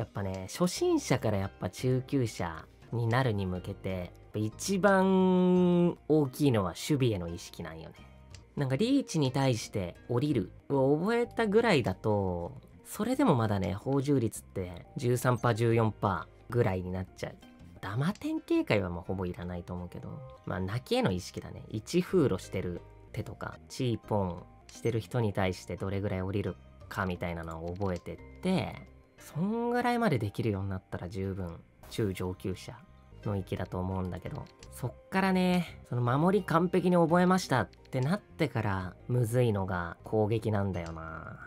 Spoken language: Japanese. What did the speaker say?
やっぱね、初心者からやっぱ中級者になるに向けて、一番大きいのは守備への意識なんよね。なんかリーチに対して降りるを覚えたぐらいだと、それでもまだね、宝珠率って13%、14%ぐらいになっちゃう。ダマ点警戒はもうほぼいらないと思うけど、まあ泣きへの意識だね。1風呂してる手とか、チーポンしてる人に対してどれぐらい降りるかみたいなのを覚えてって、そんぐらいまでできるようになったら十分中上級者の域だと思うんだけど、そっからね、その守り完璧に覚えましたってなってから、むずいのが攻撃なんだよな。